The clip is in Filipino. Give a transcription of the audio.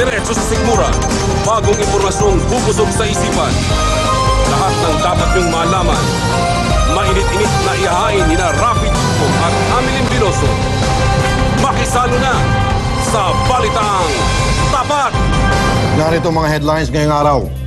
diretso sa sikmura. Bagong impormasyong bubusog sa isipan. Lahat ng dapat niyong malaman. Mainit-init na ihahain ni na Rapid at Amilin Biloso. Makisalo na sa Balitang Tapat! Narito mga headlines ngayong araw.